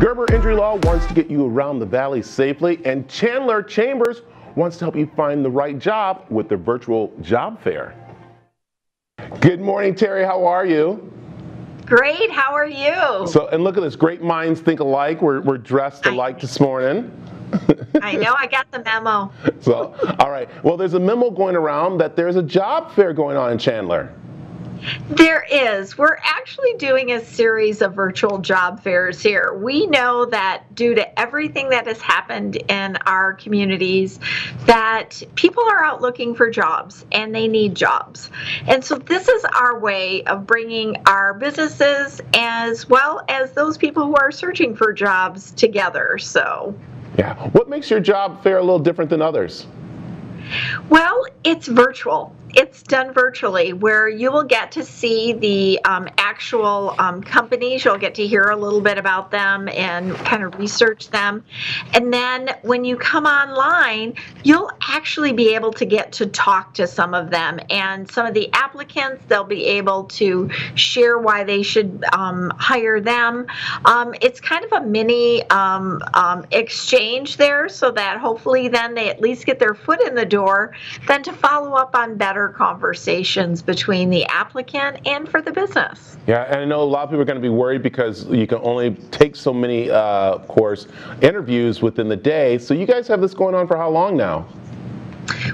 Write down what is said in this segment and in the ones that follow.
Gerber Injury Law wants to get you around the valley safely, and Chandler Chambers wants to help you find the right job with their virtual job fair. Good morning, Terry. How are you? Great. How are you? So, and look at this. Great minds think alike. We're, we're dressed alike this morning. I know. I got the memo. So, all right. Well, there's a memo going around that there's a job fair going on in Chandler. There is. We're actually doing a series of virtual job fairs here. We know that due to everything that has happened in our communities that people are out looking for jobs and they need jobs. And so this is our way of bringing our businesses as well as those people who are searching for jobs together. So Yeah. What makes your job fair a little different than others? Well, it's virtual. It's done virtually where you will get to see the um, actual um, companies. You'll get to hear a little bit about them and kind of research them. And then when you come online, you'll actually be able to get to talk to some of them. And some of the applicants, they'll be able to share why they should um, hire them. Um, it's kind of a mini um, um, exchange there so that hopefully then they at least get their foot in the door, then to follow up on better conversations between the applicant and for the business. Yeah, and I know a lot of people are going to be worried because you can only take so many, uh, of course, interviews within the day. So you guys have this going on for how long now?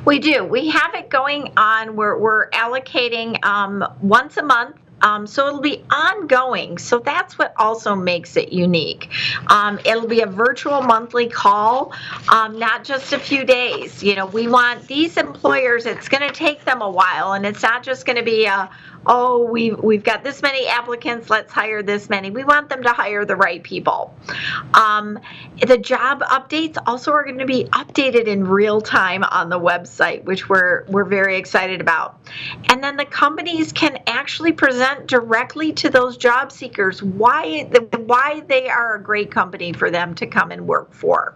We do. We have it going on. We're, we're allocating um, once a month um, so it'll be ongoing. So that's what also makes it unique. Um, it'll be a virtual monthly call, um, not just a few days. You know, we want these employers, it's going to take them a while, and it's not just going to be a, oh, we've, we've got this many applicants, let's hire this many. We want them to hire the right people. Um, the job updates also are going to be updated in real time on the website, which we're, we're very excited about. And then the companies can actually present directly to those job seekers why, why they are a great company for them to come and work for.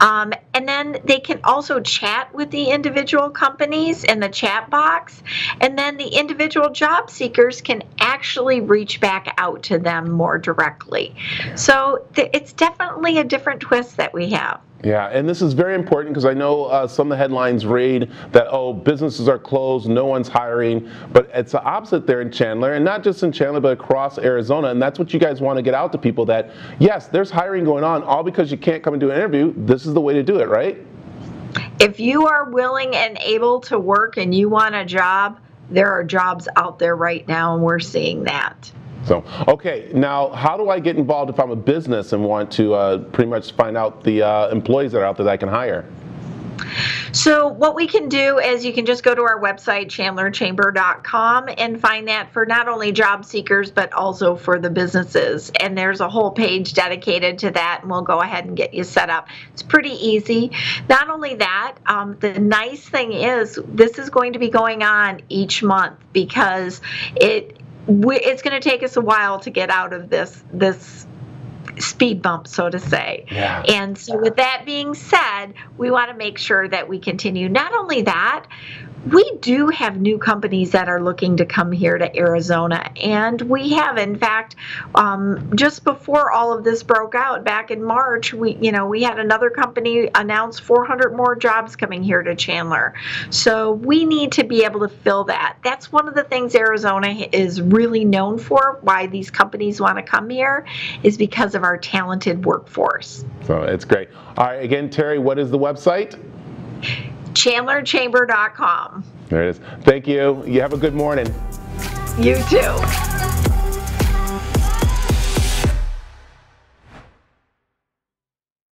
Um, and then they can also chat with the individual companies in the chat box. And then the individual job seekers can actually reach back out to them more directly. So it's definitely a different twist that we have. Yeah, and this is very important because I know uh, some of the headlines read that, oh, businesses are closed, no one's hiring, but it's the opposite there in Chandler, and not just in Chandler, but across Arizona. And that's what you guys want to get out to people that, yes, there's hiring going on, all because you can't come and do an interview. This is the way to do it, right? If you are willing and able to work and you want a job, there are jobs out there right now, and we're seeing that. So, okay, now how do I get involved if I'm a business and want to uh, pretty much find out the uh, employees that are out there that I can hire? So what we can do is you can just go to our website, chandlerchamber.com, and find that for not only job seekers, but also for the businesses. And there's a whole page dedicated to that, and we'll go ahead and get you set up. It's pretty easy. Not only that, um, the nice thing is this is going to be going on each month because it we, it's going to take us a while to get out of this this speed bump, so to say. Yeah. And so, with that being said, we want to make sure that we continue. Not only that, we do have new companies that are looking to come here to Arizona, and we have, in fact, um, just before all of this broke out back in March, we, you know, we had another company announce 400 more jobs coming here to Chandler. So we need to be able to fill that. That's one of the things Arizona is really known for. Why these companies want to come here is because of our talented workforce. So it's great. All right, again, Terry, what is the website? ChandlerChamber.com. There it is. Thank you. You have a good morning. You too.